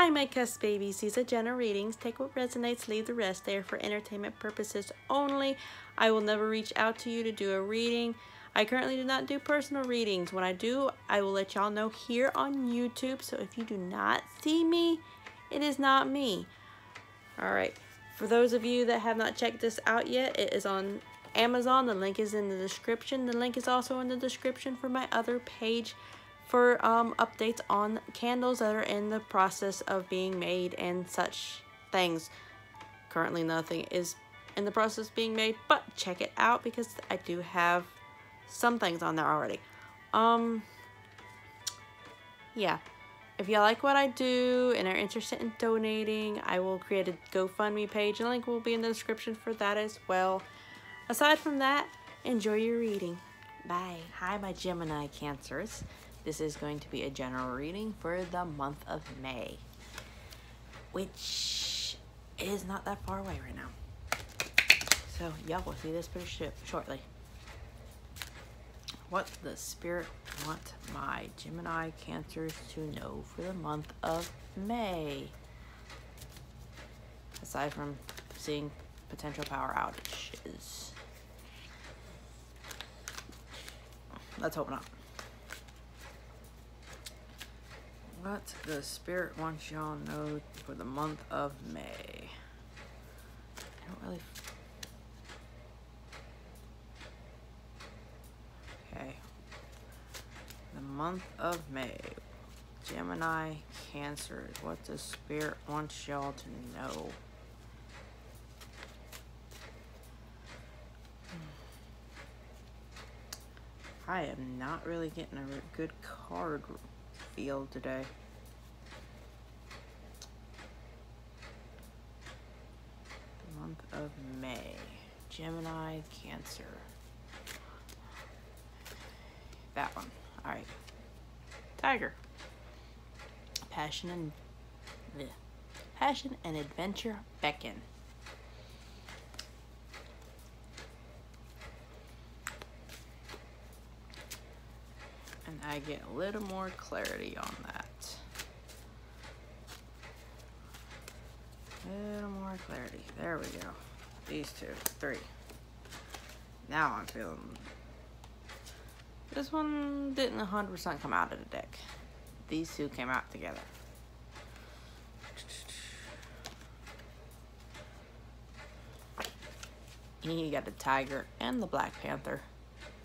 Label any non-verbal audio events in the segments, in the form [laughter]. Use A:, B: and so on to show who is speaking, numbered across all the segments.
A: Hi, my cusp babies. These are general readings. Take what resonates, leave the rest. They are for entertainment purposes only. I will never reach out to you to do a reading. I currently do not do personal readings. When I do, I will let y'all know here on YouTube. So if you do not see me, it is not me. All right. For those of you that have not checked this out yet, it is on Amazon. The link is in the description. The link is also in the description for my other page for um, updates on candles that are in the process of being made and such things. Currently nothing is in the process of being made, but check it out because I do have some things on there already. Um, yeah. If you like what I do and are interested in donating, I will create a GoFundMe page. The link will be in the description for that as well. Aside from that, enjoy your reading. Bye. Hi, my Gemini Cancers. This is going to be a general reading for the month of May, which is not that far away right now. So, y'all will see this pretty shortly. What the spirit want my Gemini Cancers to know for the month of May? Aside from seeing potential power outages. Let's hope not. What the spirit wants y'all know for the month of May. I don't really. Okay. The month of May. Gemini, Cancer what the spirit wants y'all to know. Hmm. I am not really getting a good card field today. month of May. Gemini, Cancer. That one. Alright. Tiger. Passion and bleh. Passion and adventure beckon. I get a little more clarity on that. A little more clarity. There we go. These two. Three. Now I'm feeling... This one didn't 100% come out of the deck. These two came out together. You got the tiger and the black panther.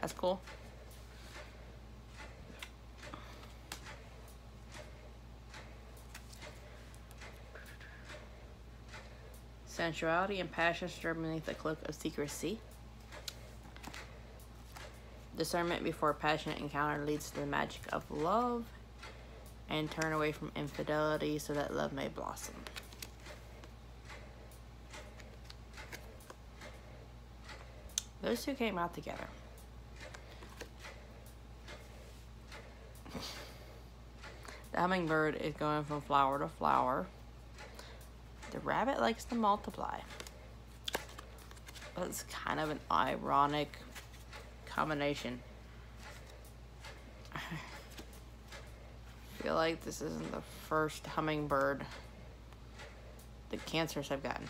A: That's cool. Sensuality and passion stir beneath the cloak of secrecy. Discernment before passionate encounter leads to the magic of love. And turn away from infidelity so that love may blossom. Those two came out together. The hummingbird is going from flower to flower. The rabbit likes to multiply. That's kind of an ironic combination. I feel like this isn't the first hummingbird the cancers have gotten.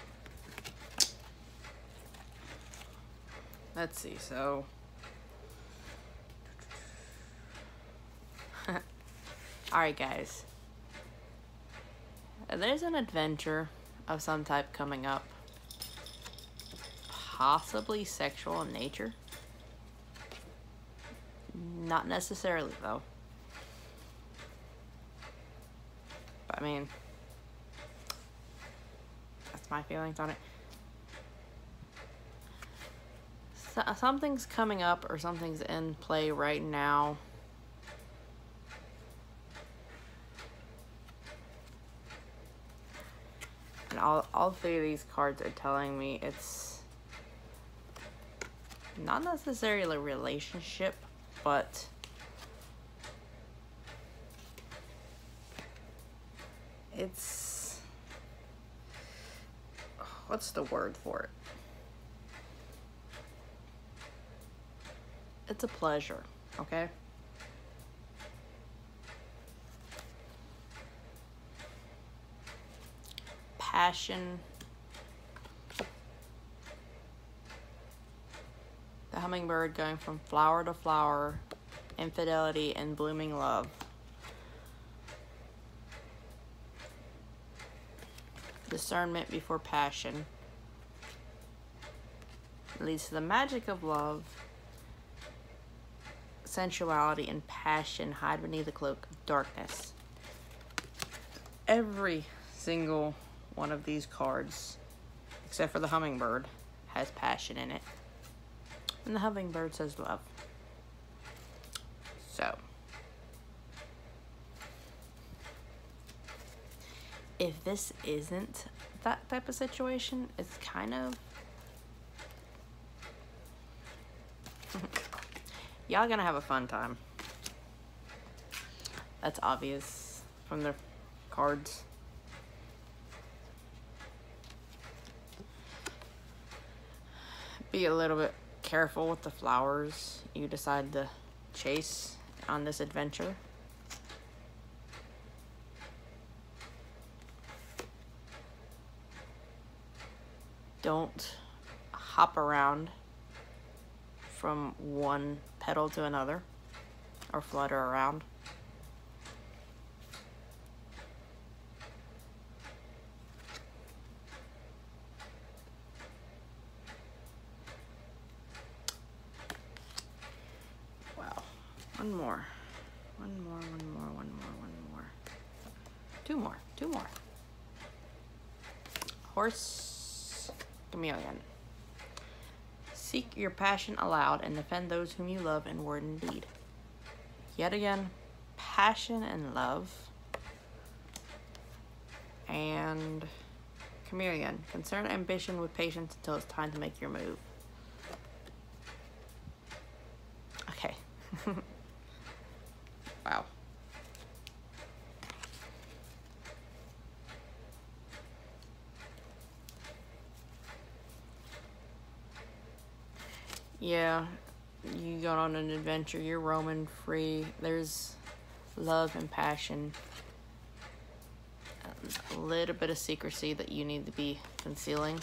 A: Let's see, so... [laughs] Alright guys. There's an adventure of some type coming up. Possibly sexual in nature. Not necessarily, though. But, I mean, that's my feelings on it. So, something's coming up or something's in play right now And all, three of these cards are telling me it's not necessarily a relationship, but it's what's the word for it? It's a pleasure, okay? Passion. The hummingbird going from flower to flower, infidelity and blooming love. Discernment before passion. leads to the magic of love, sensuality, and passion hide beneath the cloak of darkness. Every single one of these cards, except for the hummingbird, has passion in it. And the hummingbird says love. So. If this isn't that type of situation, it's kind of... [laughs] Y'all gonna have a fun time. That's obvious from the cards. Be a little bit careful with the flowers you decide to chase on this adventure. Don't hop around from one petal to another or flutter around. One more. One more, one more, one more, one more. Two more, two more. Horse chameleon. Seek your passion aloud and defend those whom you love in word and deed. Yet again, passion and love. And chameleon. Concern ambition with patience until it's time to make your move. Okay. [laughs] Wow. Yeah, you go on an adventure, you're roaming free. There's love and passion. A little bit of secrecy that you need to be concealing.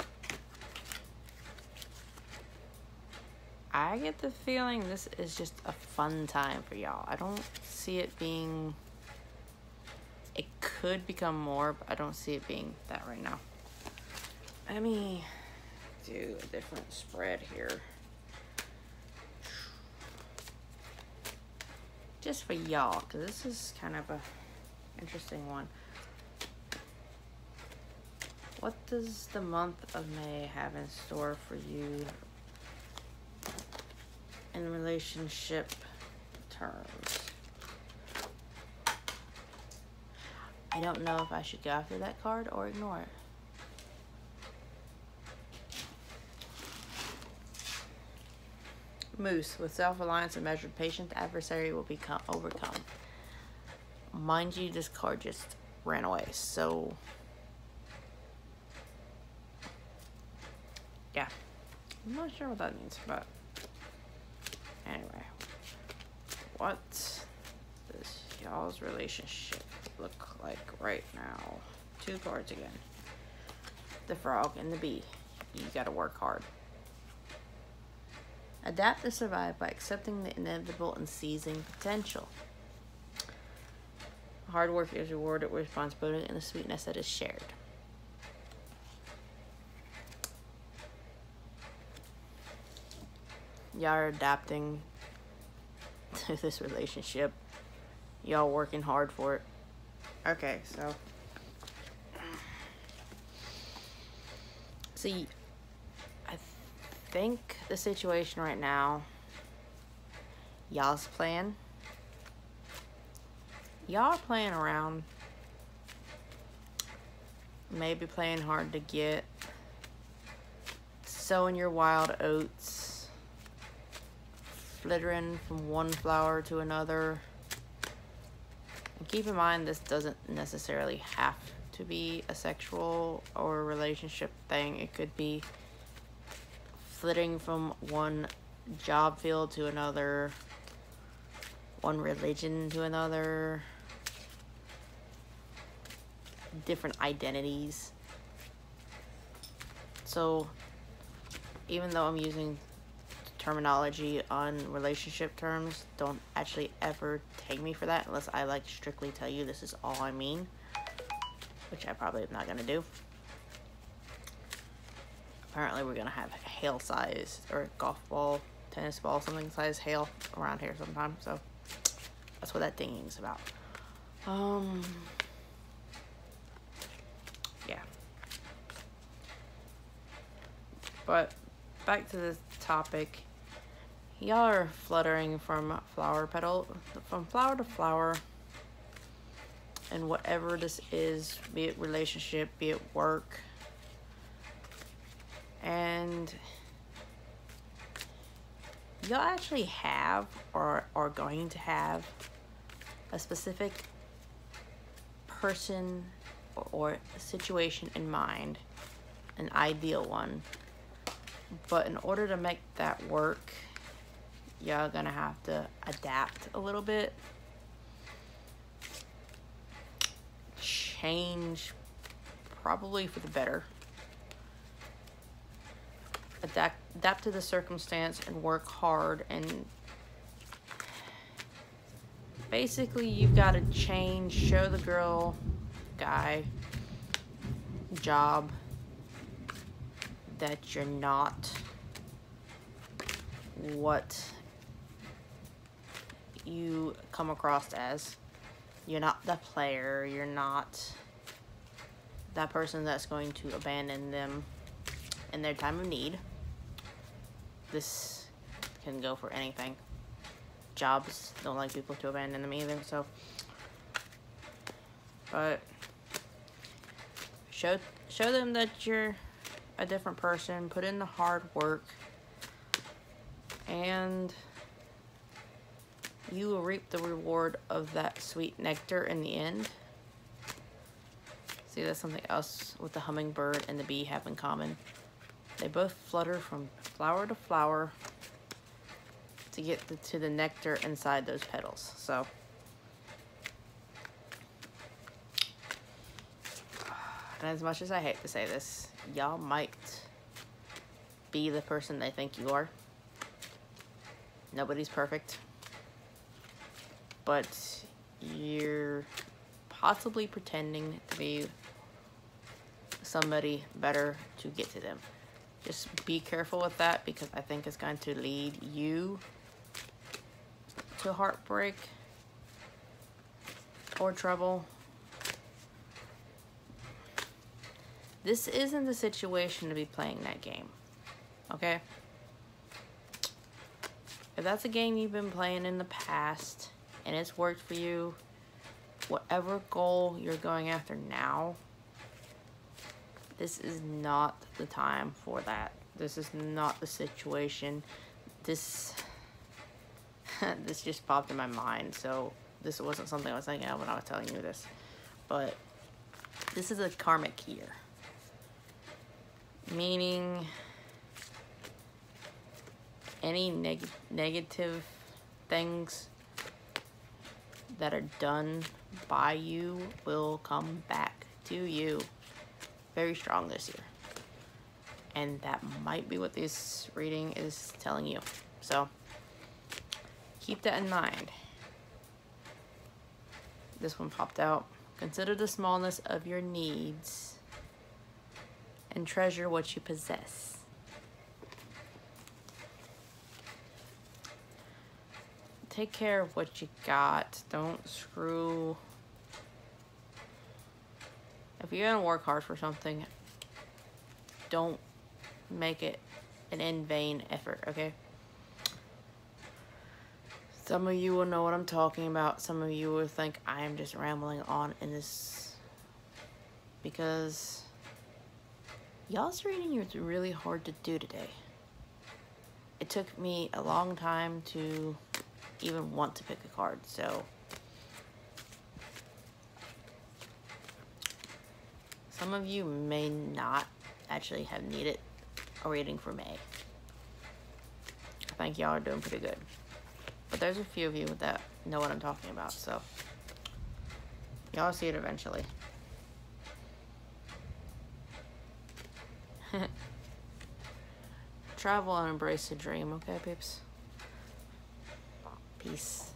A: I get the feeling this is just a fun time for y'all. I don't see it being... It could become more, but I don't see it being that right now. Let me do a different spread here. Just for y'all, because this is kind of a interesting one. What does the month of May have in store for you in relationship terms. I don't know if I should go after that card or ignore it. Moose, with self-reliance and measured patience, adversary will become overcome. Mind you, this card just ran away, so... Yeah. I'm not sure what that means, but... Anyway, what does y'all's relationship look like right now? Two cards again. The frog and the bee. You gotta work hard. Adapt to survive by accepting the inevitable and seizing potential. Hard work is rewarded with responsibility and the sweetness that is shared. y'all are adapting [laughs] to this relationship. Y'all working hard for it. Okay, so. See, I think the situation right now, y'all's playing. Y'all playing around. Maybe playing hard to get. Sowing your wild oats flittering from one flower to another. Keep in mind, this doesn't necessarily have to be a sexual or relationship thing. It could be flitting from one job field to another, one religion to another, different identities. so even though I'm using terminology on relationship terms, don't actually ever me for that unless I like strictly tell you this is all I mean, which I probably am not gonna do. Apparently, we're gonna have hail size or golf ball, tennis ball, something size hail around here sometime. So that's what that dinging's about. Um, yeah. But back to the topic. Y'all are fluttering from flower petal, from flower to flower, and whatever this is, be it relationship, be it work, and y'all actually have or are going to have a specific person or situation in mind, an ideal one. But in order to make that work, y'all gonna have to adapt a little bit. Change probably for the better adapt, adapt to the circumstance and work hard and basically you've got to change show the girl guy job that you're not what you come across as you're not the player you're not that person that's going to abandon them in their time of need this can go for anything. Jobs don't like people to abandon them either, so. But show show them that you're a different person. Put in the hard work, and you will reap the reward of that sweet nectar in the end. See, that's something else with the hummingbird and the bee have in common. They both flutter from flower to flower to get the, to the nectar inside those petals. So, and as much as I hate to say this, y'all might be the person they think you are. Nobody's perfect. But you're possibly pretending to be somebody better to get to them. Just be careful with that because I think it's going to lead you to heartbreak or trouble. This isn't the situation to be playing that game. Okay? If that's a game you've been playing in the past and it's worked for you, whatever goal you're going after now, this is not the time for that. This is not the situation. This [laughs] this just popped in my mind, so this wasn't something I was thinking of when I was telling you this. But this is a karmic year. Meaning any neg negative things that are done by you will come back to you very strong this year. And that might be what this reading is telling you. So keep that in mind. This one popped out. Consider the smallness of your needs and treasure what you possess. Take care of what you got. Don't screw if you're gonna work hard for something, don't make it an in vain effort, okay? Some of you will know what I'm talking about. Some of you will think I am just rambling on in this because y'all's reading is really hard to do today. It took me a long time to even want to pick a card, so Some of you may not actually have needed a reading for May. I think y'all are doing pretty good. But there's a few of you that know what I'm talking about, so y'all see it eventually. [laughs] travel and embrace the dream, okay, peeps? Peace.